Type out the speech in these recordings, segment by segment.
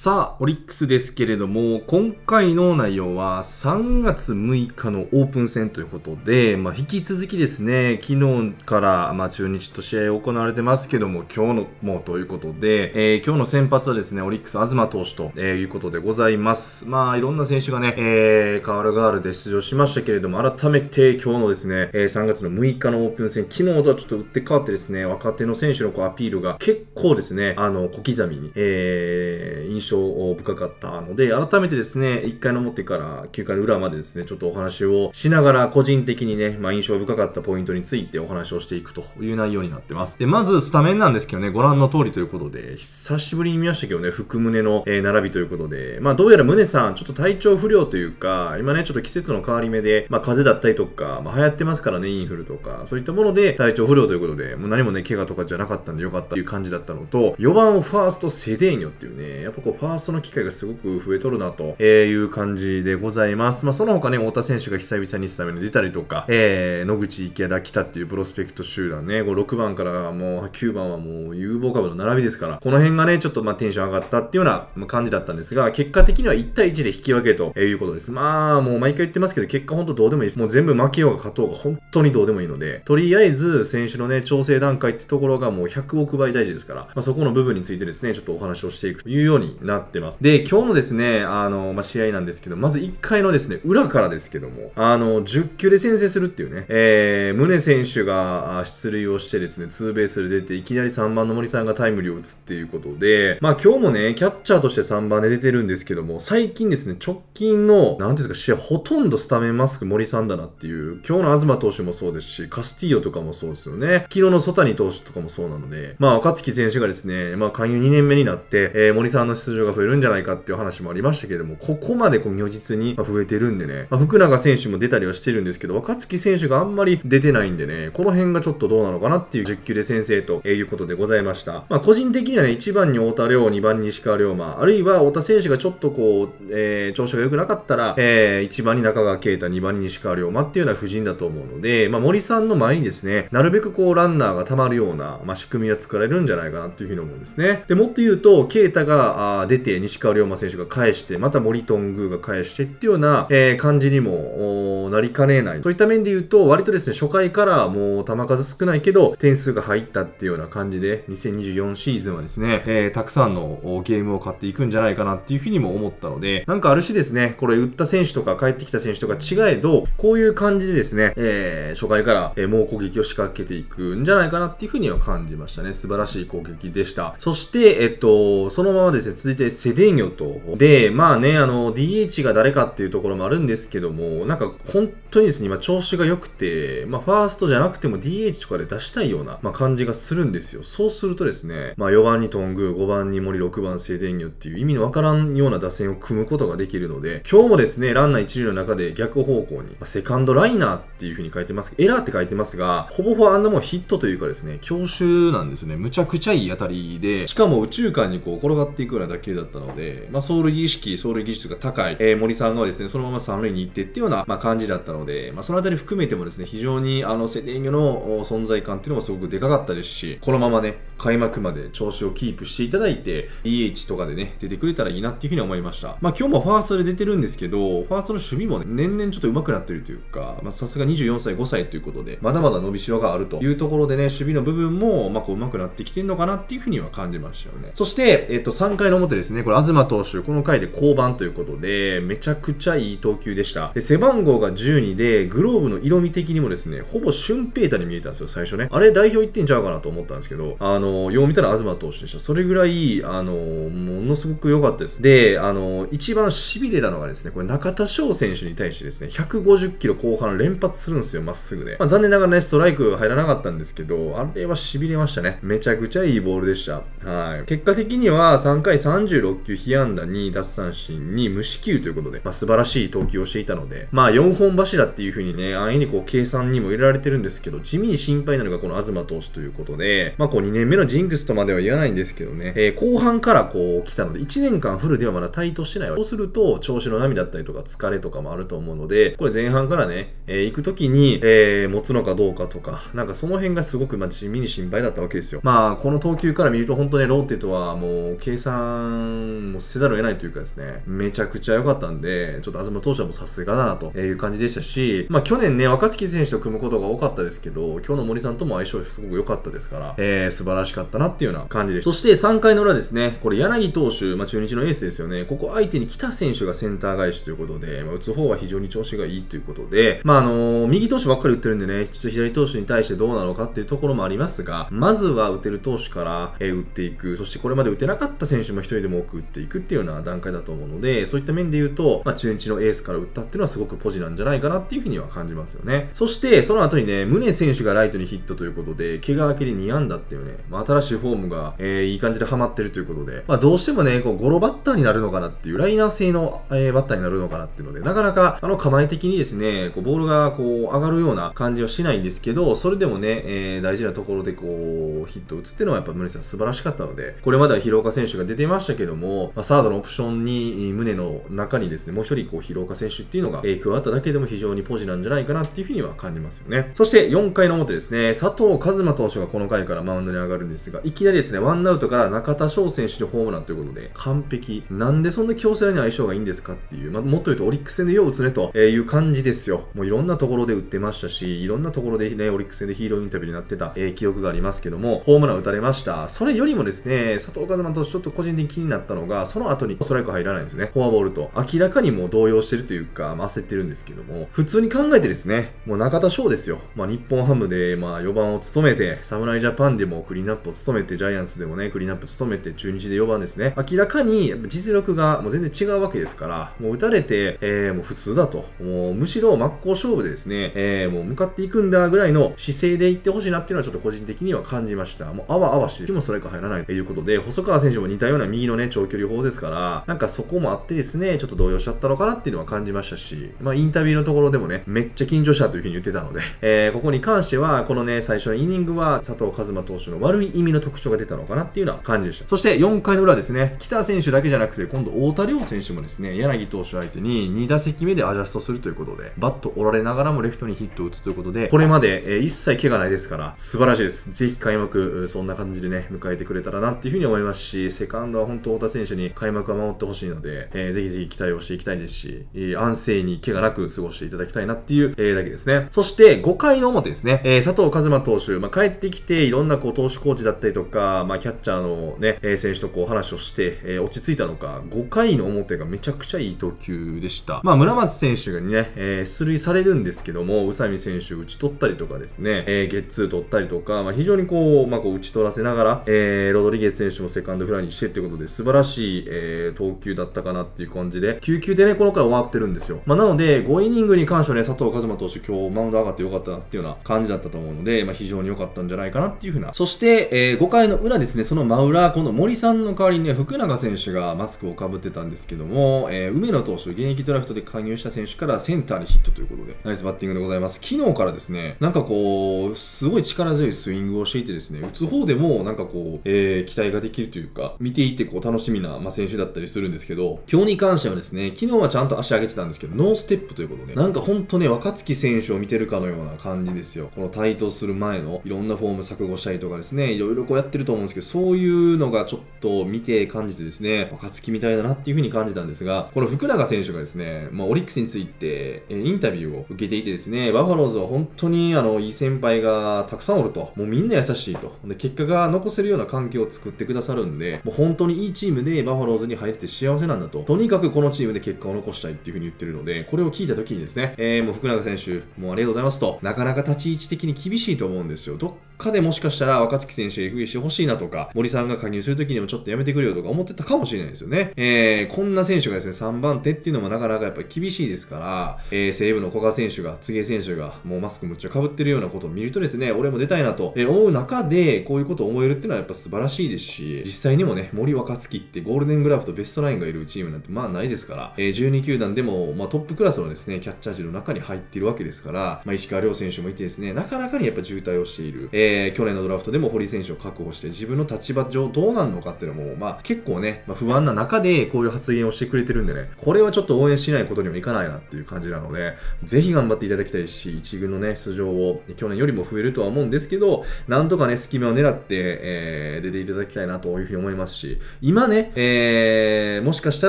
さあ、オリックスですけれども、今回の内容は3月6日のオープン戦ということで、まあ、引き続きですね、昨日から、まあ、中日と試合行われてますけども、今日のもうということで、えー、今日の先発はですね、オリックス東投手と、えー、いうことでございます。まあ、いろんな選手がね、えー、カールガールで出場しましたけれども、改めて今日のですね、えー、3月の6日のオープン戦、昨日とはちょっと打って変わってですね、若手の選手のこうアピールが結構ですね、あの、小刻みに、えー、印象象深かったので、改めてですね、1回の表から9回の裏までですね、ちょっとお話をしながら、個人的にね、まあ、印象深かったポイントについてお話をしていくという内容になってます。で、まずスタメンなんですけどね、ご覧の通りということで、久しぶりに見ましたけどね、福宗の、えー、並びということで、まあ、どうやら宗さん、ちょっと体調不良というか、今ね、ちょっと季節の変わり目で、まあ、風邪だったりとか、まあ、流行ってますからね、インフルとか、そういったもので体調不良ということで、もう何もね、怪我とかじゃなかったんでよかったという感じだったのと、4番をファーストセデーニョっていうね、やっぱこう、ファーストの機会がすごく増えとるなという感じでございます。まあ、その他ね、太田選手が久々にスタメンで出たりとか、えー、野口池田来たっていうプロスペクト集団ね、6番からもう9番はもう有望株の並びですから、この辺がね、ちょっとまあテンション上がったっていうような感じだったんですが、結果的には1対1で引き分けということです。まあ、もう毎回言ってますけど、結果ほんとどうでもいいです。もう全部負けようが勝とうが本当にどうでもいいので、とりあえず選手のね、調整段階ってところがもう100億倍大事ですから、まあ、そこの部分についてですね、ちょっとお話をしていくというようになってます。で、今日のですね、あの、まあ、試合なんですけど、まず1回のですね、裏からですけども、あの、10球で先制するっていうね、えー、宗選手が出塁をしてですね、ツーベースで出て、いきなり3番の森さんがタイムリーを打つっていうことで、まあ今日もね、キャッチャーとして3番で出てるんですけども、最近ですね、直近の、なんていうんですか、試合ほとんどスタメンマスク森さんだなっていう、今日の東投手もそうですし、カスティーヨとかもそうですよね、昨日の曽谷投手とかもそうなので、まあ若月選手がですね、まあ加入2年目になって、えー、森さんの出場が増えるんじゃないかっていう話もありましたけども、ここまでこう如実に増えてるんでね、まあ、福永選手も出たりはしてるんですけど、若月選手があんまり出てないんでね、この辺がちょっとどうなのかなっていう10球で先生ということでございました。まあ、個人的にはね、1番に太田亮、2番に西川龍馬、あるいは太田選手がちょっとこう、えー、調子が良くなかったら、えー、1番に中川圭太、2番に西川龍馬っていうような布陣だと思うので、まあ、森さんの前にですね、なるべくこう、ランナーが溜まるような、まあ、仕組みが作られるんじゃないかなっていうふうに思うんですね。で、もっと言うと、圭太が出て、西川龍馬選手が返して、また森頓宮が返してっていうような、えー、感じにもなりかねない。そういった面で言うと、割とですね、初回からもう球数少ないけど、点数が入ったっていうような感じで、2024シーズンはですね、えー、たくさんのゲームを買っていくんじゃないかなっていうふうにも思ったので、なんかある種ですね、これ打った選手とか帰ってきた選手とか違えど、こういう感じでですね、えー、初回から、えー、猛攻撃を仕掛けていくんじゃないかなっていうふうには感じましたね。素晴らしい攻撃でした。そして、えっと、そのままですね、続いてセデーニョと、で、まあね、あの、DH が誰かっていうところもあるんですけども、なんか本当にですね、今調子が良くて、まあファーストじゃなくても DH とかで出したいような、まあ、感じがするんですよ。そうするとですね、まあ4番にトング、5番に森、6番静電魚っていう意味のわからんような打線を組むことができるので、今日もですね、ランナー1塁の中で逆方向に、まあ、セカンドライナーっていう風に書いてます、エラーって書いてますが、ほぼほぼあんなもんヒットというかですね、強襲なんですね。むちゃくちゃいい当たりで、しかも宇宙間にこう転がっていくような打球だったので、まあ走塁意識、走塁技術が高い、えー、森さんがですね、そのまま三塁に行ってっていうような、まあ、感じだったので、まあ、そのあたり含めてもですね、非常にあのセデーニョの存在感っていうのもすごくでかかったですし、このままね、開幕まで調子をキープしていただいて、DH とかでね、出てくれたらいいなっていうふうに思いました。まあ今日もファーストで出てるんですけど、ファーストの守備もね、年々ちょっと上手くなってるというか、まあさすが24歳、5歳ということで、まだまだ伸びしろがあるというところでね、守備の部分も、まあこう上手くなってきてるのかなっていうふうには感じましたよね。そして、えっと、3回の表ですね、これ、東投手、この回で降板ということで、めちゃくちゃいい投球でした。で、背番号が12で、グローブの色味的にもですね、ほぼ俊平太に見えたんですよ、最初ね。あれ、代表行ってんちゃうかなと思ったんですけど、あの、よう見たら東投手でした。それぐらい、あの、ものすごく良かったです。で、あの、一番痺れたのがですね、これ中田翔選手に対してですね、150キロ後半連発するんですよ、まっすぐで。まあ、残念ながらね、ストライク入らなかったんですけど、あれは痺れましたね。めちゃくちゃいいボールでした。はい。結果的には3回36球被安打2奪三振に無四球ということで、まあ、素晴らしい投球をしていたので、まあ4本柱っていう風にね、安易にこう計算にも入れられてるんですけど、地味に心配なのがこの東投手ということで、まあこう2年目のジンクスとまでは言わないんですけどね、えー、後半からこう来たので、1年間フルではまだ対等してないわ。そうすると、調子の波だったりとか疲れとかもあると思うので、これ前半からね、えー、行く時に、えー、持つのかどうかとか、なんかその辺がすごくまあ地味に心配だったわけですよ。まあこの投球から見ると本当ね、ローテとはもう計算断もせざるを得ないというかですね、めちゃくちゃ良かったんで、ちょっと東投手はもうさすがだなという感じでしたし、まあ去年ね、若月選手と組むことが多かったですけど、今日の森さんとも相性すごく良かったですから、えー、素晴らしかったなっていうような感じでした。そして3回の裏ですね、これ柳投手、まあ中日のエースですよね、ここ相手に北選手がセンター返しということで、まあ、打つ方は非常に調子がいいということで、まああのー、右投手ばっかり打ってるんでね、ちょっと左投手に対してどうなのかっていうところもありますが、まずは打てる投手から、えー、打っていく、そしてこれまで打てなかった選手も一人でも多く打っていくっていうような段階だと思うので、そういった面で言うと、まあ、中日のエースから打ったっていうのはすごくポジなんじゃないかなっていうふうには感じますよね。そして、その後にね、宗選手がライトにヒットということで、怪我明けに2安打っていうね、まあ、新しいフォームが、えー、いい感じでハマってるということで、まあ、どうしてもね、こう、ゴロバッターになるのかなっていう、ライナー性の、えー、バッターになるのかなっていうので、なかなか、あの、構え的にですね、こう、ボールがこう、上がるような感じはしないんですけど、それでもね、えー、大事なところでこう、ヒットを打つっていうのはやっぱ宗さん素晴らしかったので、これまでは広岡選手が出てましたしたけども、まあ、サードのオプションに、宗の中にですね、もう一人こう、広岡選手っていうのが、えー、加わっただけでも非常にポジなんじゃないかなっていうふうには感じますよね。そして4回の表ですね、佐藤和真投手がこの回からマウンドに上がるんですが、いきなりですね、ワンアウトから中田翔選手でホームランということで、完璧。なんでそんな京セラに相性がいいんですかっていう、まあ、もっと言うとオリックス戦でよう打つねという感じですよ。もういろんなところで打ってましたし、いろんなところでね、オリックス戦でヒーローインタビューになってた、えー、記憶がありますけども、ホームラン打たれました。それよりもですね、佐藤和真投手ちょっと個人的に気になったのが、その後にストライク入らないんですね。フォアボールと。明らかにもう動揺してるというか、まあ、焦ってるんですけども、普通に考えてですね、もう中田翔ですよ。まあ、日本ハムで、まあ、4番を務めて、侍ジャパンでもクリーンアップを務めて、ジャイアンツでもね、クリーンアップ務めて、中日で4番ですね。明らかに実力がもう全然違うわけですから、もう打たれて、えー、もう普通だと。もうむしろ真っ向勝負でですね、えー、もう向かっていくんだぐらいの姿勢でいってほしいなっていうのはちょっと個人的には感じました。もうあわあわして、もストライク入らないということで、細川選手も似たような右のね、長距離法ですから、なんかそこもあってですね、ちょっと動揺しちゃったのかなっていうのは感じましたし、まあインタビューのところでもね、めっちゃ緊張したというふうに言ってたので、えー、ここに関しては、このね、最初のイニングは佐藤和真投手の悪い意味の特徴が出たのかなっていうような感じでした。そして4回の裏ですね、北選手だけじゃなくて、今度太田亮選手もですね、柳投手相手に2打席目でアジャストするということで、バット折られながらもレフトにヒットを打つということで、これまで、えー、一切怪我ないですから、素晴らしいです。ぜひ開幕、そんな感じでね、迎えてくれたらなっていうふうに思いますし、セカンドは本当太田選手に開幕は守ってほしいので、えー、ぜひぜひ期待をしていきたいですし、えー、安静に怪我なく過ごしていただきたいなっていう、えー、だけですね。そして5回の表ですね、えー、佐藤和真投手、まあ、帰ってきていろんなこう投手コーチだったりとか、まあ、キャッチャーのね、えー、選手とこう話をして、えー、落ち着いたのか、5回の表がめちゃくちゃいい投球でした。まあ、村松選手がね、えー、出塁されるんですけども、宇佐美選手打ち取ったりとかですね、えー、ゲッツー取ったりとか、まあ、非常にこう、まあ、こう打ち取らせながら、えー、ロドリゲス選手もセカンドフライにしてってことで、素晴らしい、えー、投球だったかなっていう感じで、9球でね、この回終わってるんですよ。まあ、なので、5イニングに関してはね、佐藤和真投手、今日マウンド上がってよかったなっていうような感じだったと思うので、まあ、非常に良かったんじゃないかなっていうふうな。そして、えー、5回の裏ですね、その真裏、この森さんの代わりにね、福永選手がマスクをかぶってたんですけども、えー、梅野投手、現役ドラフトで加入した選手からセンターにヒットということで、ナイスバッティングでございます。昨日からですね、なんかこう、すごい力強いスイングをしていてですね、打つ方でもなんかこう、えー、期待ができるというか、見ていてこう楽しみな、まあ、選手だったりするんですけど、今日に関してはですね、昨日はちゃんと足上げてたんですけど、ノーステップということで、なんか本当ね、若月選手を見てるかのような感じですよ。この台頭する前のいろんなフォーム錯誤したりとかですね、いろいろこうやってると思うんですけど、そういうのがちょっと見て感じてですね、若月みたいだなっていう風に感じたんですが、この福永選手がですね、まあ、オリックスについて、えインタビューを受けていてですね、バファローズは本当にあのいい先輩がたくさんおると、もうみんな優しいと。で結果が残せるような環境を作ってくださるんで、もう本当にいいチームでバファローズに入ってて幸せなんだと。とにかくこのチームで結果を残したいっていう風に言ってるので、これを聞いた時にですね、えー、もう福永選手、もうありがとうございますと、なかなか立ち位置的に厳しいと思うんですよ。どっかでもしかしたら若月選手 FA してほしいなとか、森さんが加入するときにもちょっとやめてくれよとか思ってたかもしれないですよね。えー、こんな選手がですね、3番手っていうのもなかなかやっぱり厳しいですから、えー、西武の古賀選手が、柘植選手がもうマスクむっちゃ被ってるようなことを見るとですね、俺も出たいなと思う中で、こういうことを思えるっていうのはやっぱ素晴らしいですし、実際にもね、森若月ってゴールデングラフとベストナインがいるチームなんてまあないですから、えー、12球団でも、まあ、トップクラスのですね、キャッチャー陣の中に入っているわけですから、まあ、石川遼選手もいてですね、なかなかにやっぱ渋滞をしている、えー、去年のドラフトでも堀選手を確保して自分の立場上どうなるのかっていうのも、まあ、結構ね、まあ、不安な中でこういう発言をしてくれてるんでね、これはちょっと応援しないことにはいかないなっていう感じなので、ぜひ頑張っていただきたいし、1軍のね、出場を去年よりも増えるとは思うんですけど、なんとかね、隙間を狙って、えー、出ていただきたいなというふうに思いますし、今ね、えー、もしかした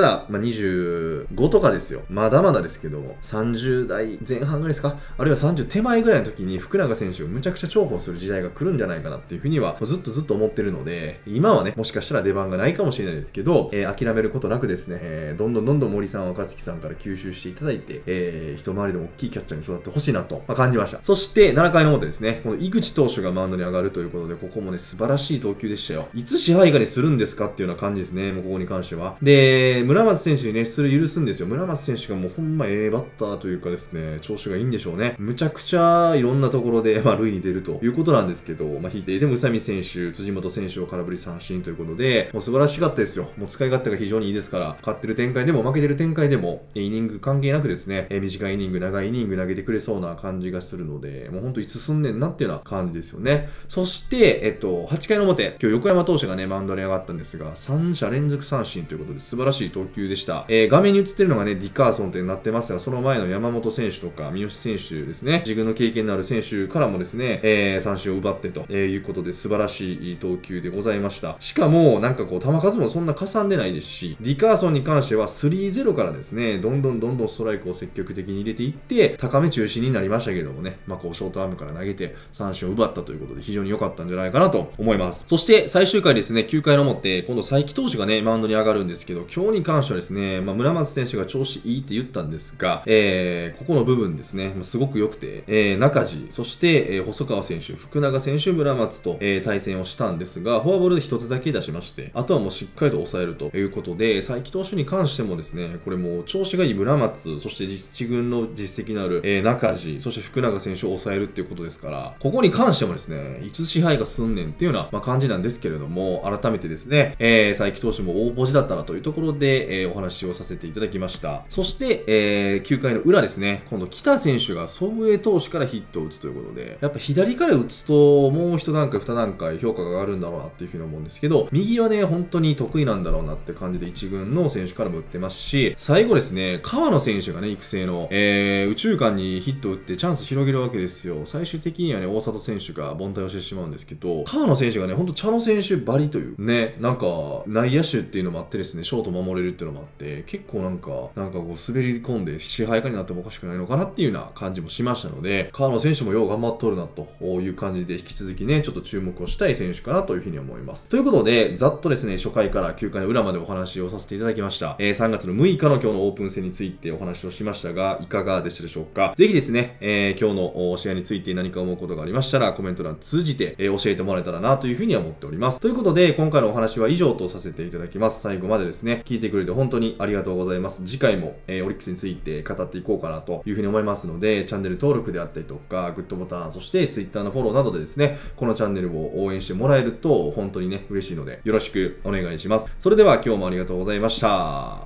ら、まあ、25とかですよ。まだまだですけど、30代前半ぐらいですか？あるいは30手前ぐらいの時に福永選手をむちゃくちゃ重宝する時代が来るんじゃないかなっていうふうには、ずっとずっと思ってるので、今はね、もしかしたら出番がないかもしれないですけど、えー、諦めることなくですね、えー、どんどんどんどん森さん、若月さんから吸収していただいて、えー、一回りでも大きいキャッチャーに育ってほしいなと、まあ、感じました。そして、7回の表ですね、この井口投手がマウンドに上がるということで、ここもね、素晴らしい投球でしたよ。いつ支配下にするんですかっていうような感じですね、もうここに関しては。で、村松選手にね、出塁許すんですよ。村松選手がもうほんまええバッターというかですね、調子がいいんでしょうね。むちゃくちゃいろんなところで、まあ、塁に出るということなんですですけど、まあ、引いて、でも宇佐美選手、辻本選手を空振り三振ということで、もう素晴らしかったですよ。もう使い勝手が非常にいいですから、勝ってる展開でも負けてる展開でも、イニング関係なくですね、え短いイニング、長いイニング投げてくれそうな感じがするので、もうほんといつ進んねんなっていうような感じですよね。そして、えっと、8回の表、今日横山投手がね、マウンドに上がったんですが、3者連続三振ということで素晴らしい投球でした。えー、画面に映ってるのがね、ディカーソンってなってますが、その前の山本選手とか三好選手ですね、自分の経験のある選手からもですね、えー、三振を奪ってということで素晴らしい投球でございました。しかも、なんかこう、球数もそんなかさんでないですし、ディカーソンに関しては3-0からですね、どんどんどんどんストライクを積極的に入れていって、高め中心になりましたけどもね、まあ、こう、ショートアームから投げて三振を奪ったということで非常に良かったんじゃないかなと思います。そして最終回ですね、9回の表、今度佐伯投手がね、マウンドに上がるんですけど、今日に関してはですね、まあ、村松選手が調子いいって言ったんですが、えー、ここの部分ですね、すごく良くて、えー、中地、そして、えー、細川選手、福永選手、村松と、えー、対戦をしたんですが、フォアボールで1つだけ出しまして、あとはもうしっかりと抑えるということで、佐伯投手に関してもですね、これもう調子がいい村松、そして実軍の実績のある、えー、中地、そして福永選手を抑えるっていうことですから、ここに関してもですね、いつ支配が済んねんっていうような、まあ、感じなんですけれども、改めてですね、えー、佐伯投手も大文字だったらというところで、えー、お話をさせていただきました。そして、えー、9回の裏ですね、今度北選手が祖父江投手からヒットを打つということで、やっぱ左から打つと、もう一段階、二段階評価が上がるんだろうなっていうふうに思うんですけど、右はね、本当に得意なんだろうなって感じで一軍の選手からも打ってますし、最後ですね、川野選手がね、育成の、えー、宇宙間にヒット打ってチャンス広げるわけですよ。最終的にはね、大里選手が凡退をしてしまうんですけど、川野選手がね、ほんと茶野選手ばりという、ね、なんか、内野手っていうのもあってですね、ショート守れるっていうのもあって、結構なんか、なんかこう滑り込んで支配下になってもおかしくないのかなっていうような感じもしましたので、川野選手もよう頑張っとるなという感じで、引き続きね、ちょっと注目をしたい選手かなというふうに思います。ということで、ざっとですね、初回から9回の裏までお話をさせていただきました。えー、3月の6日の今日のオープン戦についてお話をしましたが、いかがでしたでしょうか？ぜひですね、えー、今日の試合について何か思うことがありましたら、コメント欄通じて、えー、教えてもらえたらなというふうには思っております。ということで、今回のお話は以上とさせていただきます。最後までですね、聞いてくれて本当にありがとうございます。次回も、えー、オリックスについて語っていこうかなというふうに思いますので、チャンネル登録であったりとか、グッドボタン、そして Twitter のフォローなどででですね、このチャンネルを応援してもらえると本当にね、嬉しいので、よろしくお願いします。それでは今日もありがとうございました。